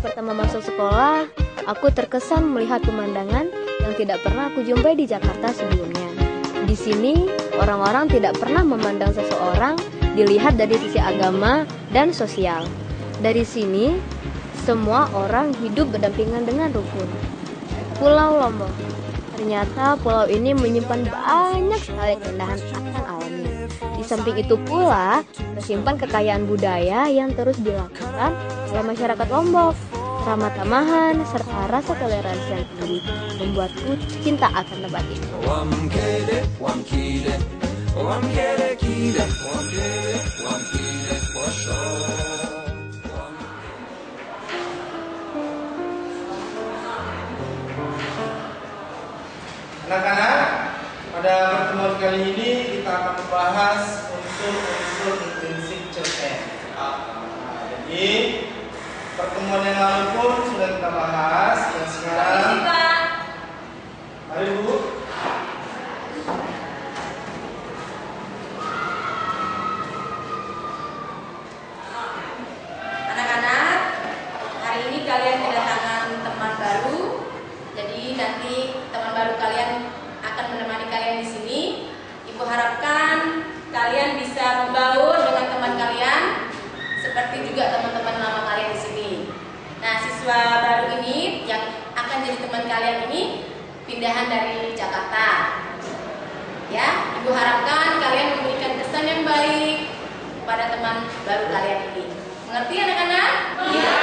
pertama masuk sekolah, aku terkesan melihat pemandangan yang tidak pernah aku jumpai di Jakarta sebelumnya. Di sini, orang-orang tidak pernah memandang seseorang dilihat dari sisi agama dan sosial. Dari sini, semua orang hidup berdampingan dengan rukun. Pulau Lombok. Ternyata pulau ini menyimpan banyak sekali keindahan akan alamnya. Di samping itu pula, tersimpan kekayaan budaya yang terus dilakukan oleh masyarakat Lombok. Ramah tamahan serta rasa toleransi yang tinggi membuatku cinta akan tempat ini. Anak-anak, pada pertemuan kali ini kita akan membahas unsur-unsur intrinsik cerpen. Nah, jadi pertemuan yang lalu pun sudah kita bahas dan sekarang Mari Bu. Anak-anak, hari ini kalian kedatangan teman baru. Jadi nanti teman baru kalian akan menemani kalian di sini. Ibu harapkan kalian bisa membaur dengan teman kalian seperti juga teman-teman lama kalian di sini. Nah, siswa baru ini yang akan jadi teman kalian ini pindahan dari Jakarta. Ya, Ibu harapkan kalian memberikan kesan yang baik kepada teman baru kalian ini. Mengerti anak-anak? Iya. Nah,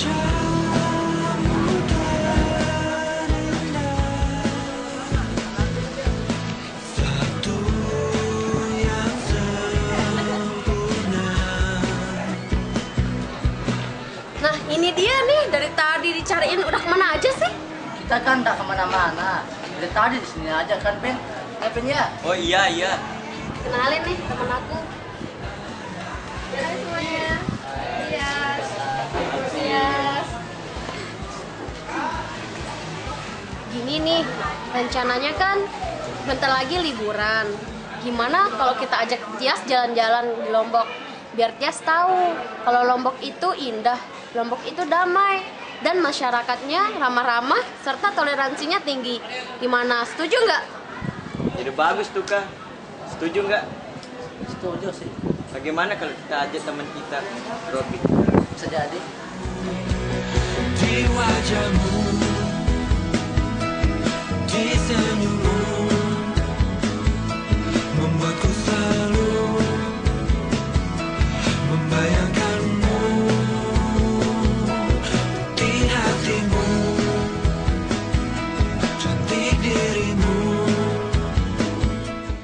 Nah ini dia nih dari tadi dicariin udah ke mana aja sih? Kita kan tak ke mana-mana. Dari tadi di sini aja kan, Ben. Ya, Ben ya. Oh iya iya. Kenalin nih temen aku. Rencananya kan bentar lagi liburan. Gimana kalau kita ajak Tias jalan-jalan di Lombok? Biar Tias tahu kalau Lombok itu indah, Lombok itu damai, dan masyarakatnya ramah-ramah serta toleransinya tinggi. Gimana? Setuju nggak? Jadi bagus tuh kak. Setuju nggak? Setuju sih. Bagaimana kalau kita ajak teman kita, Robi? Bisa jadi. di wajahmu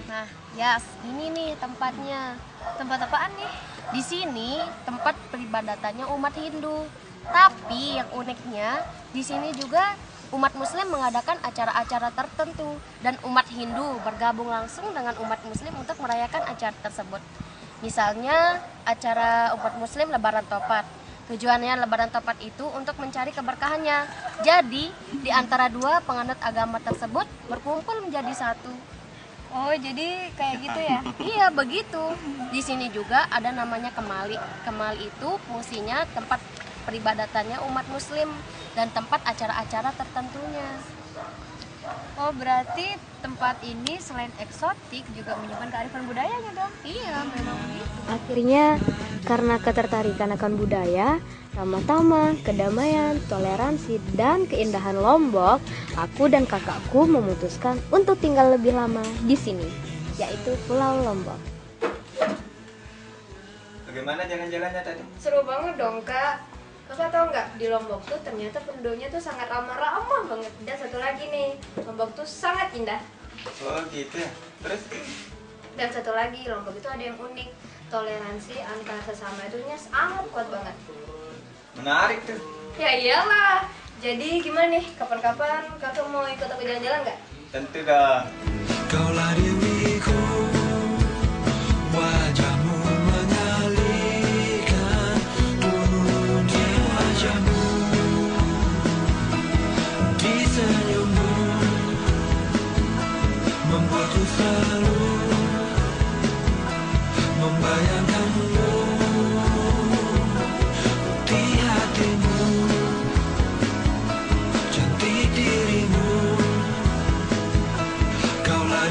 Nah, Yas, ini nih tempatnya. Tempat apaan nih? Di sini tempat peribadatannya umat Hindu. Tapi yang uniknya, di sini juga umat Muslim mengadakan acara-acara tertentu dan umat Hindu bergabung langsung dengan umat Muslim untuk merayakan acara tersebut. Misalnya acara umat Muslim Lebaran Topat Tujuannya lebaran tepat itu untuk mencari keberkahannya. Jadi, di antara dua penganut agama tersebut berkumpul menjadi satu. Oh, jadi kayak gitu ya? Iya, begitu. Di sini juga ada namanya kemali. Kemali itu fungsinya tempat peribadatannya umat muslim dan tempat acara-acara tertentunya. Oh, berarti tempat ini selain eksotik juga menyimpan kearifan budayanya dong? Iya, memang begitu. Akhirnya, karena ketertarikan akan budaya, sama-sama, kedamaian, toleransi, dan keindahan Lombok, aku dan kakakku memutuskan untuk tinggal lebih lama di sini, yaitu Pulau Lombok. Bagaimana jalan-jalannya tadi? Seru banget dong kak. Kakak tahu nggak di Lombok tuh ternyata penduduknya tuh sangat ramah-ramah banget. Dan satu lagi nih, Lombok tuh sangat indah. Oh gitu ya. Terus? Dan satu lagi, Lombok itu ada yang unik. Toleransi antar sesama itu nya sangat kuat banget. Menarik tuh. Ya iyalah. Jadi gimana nih? Kapan-kapan kakak mau ikut aku jalan-jalan nggak? Tentu dong. Kaulah selalu membayangkanmu di hatimu jati dirimu. Kaulah